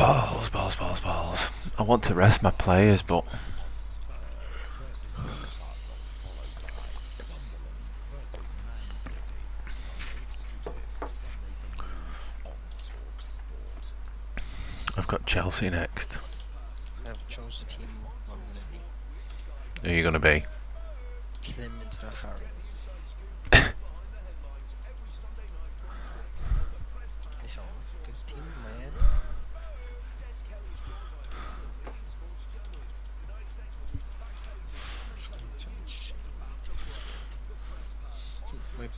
Balls, balls, balls, balls. I want to rest my players, but... I've got Chelsea next. Who are you going to be?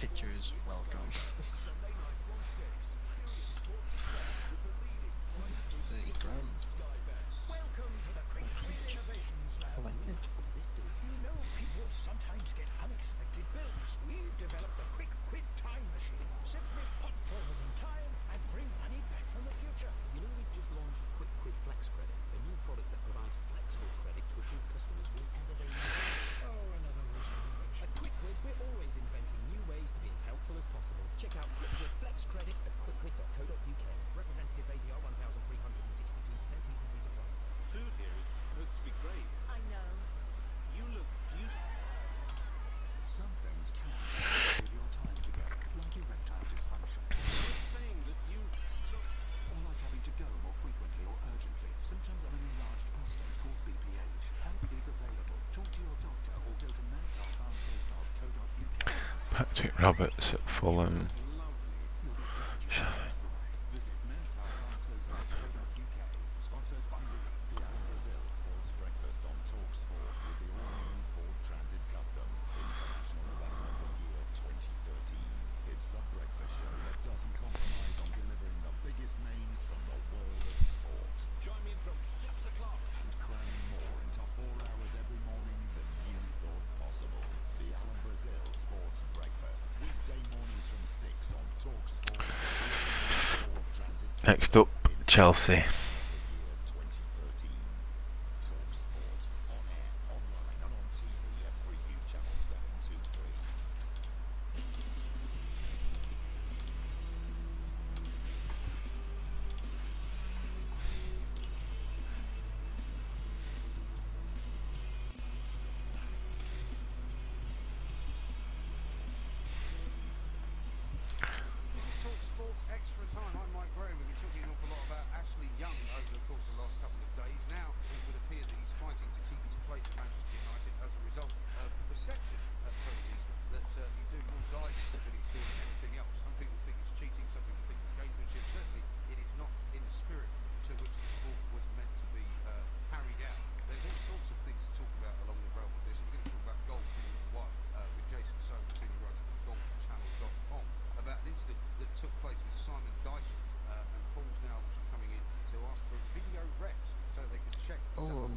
pictures, welcome. Patrick Roberts at Fulham. Next up, Chelsea.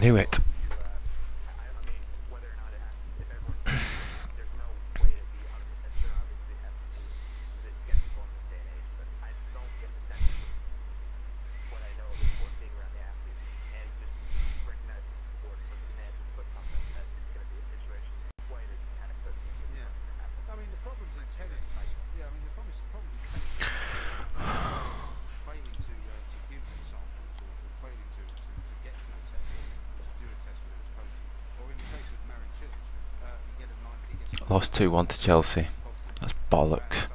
I knew it. Lost 2-1 to Chelsea. That's bollocks.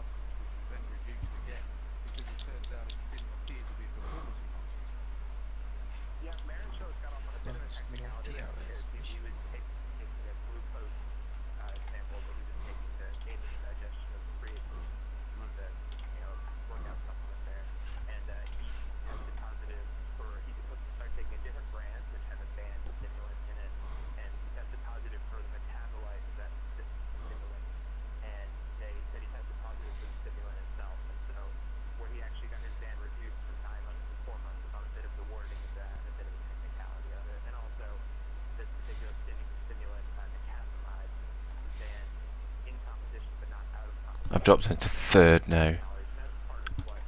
I've dropped into third now.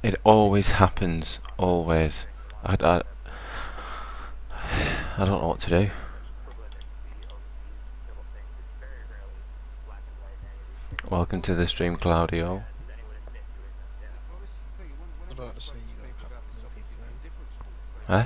It always happens, always. I, I, I don't know what to do. Welcome to the stream, Claudio. Huh?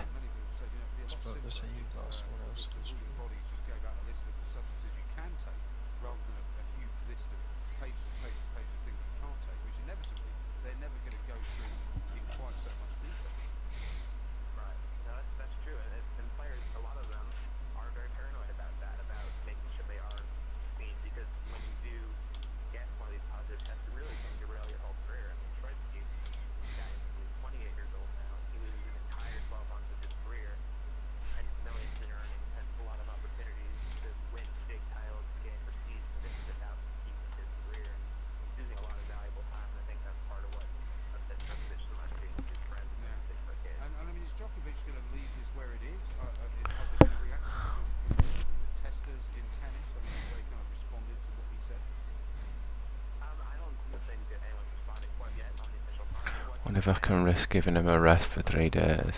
if I can risk giving him a rest for three days.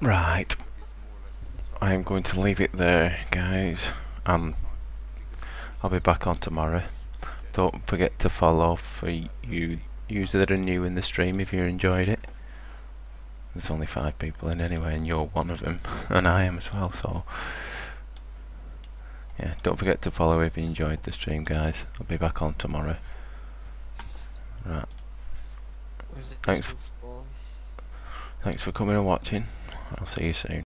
Right. I'm going to leave it there, guys. Um, I'll be back on tomorrow. Don't forget to follow for you users that are new in the stream if you enjoyed it. There's only five people in anyway, and you're one of them, and I am as well, so... Yeah, don't forget to follow if you enjoyed the stream, guys. I'll be back on tomorrow. Right. Thanks. Thanks for coming and watching. I'll see you soon.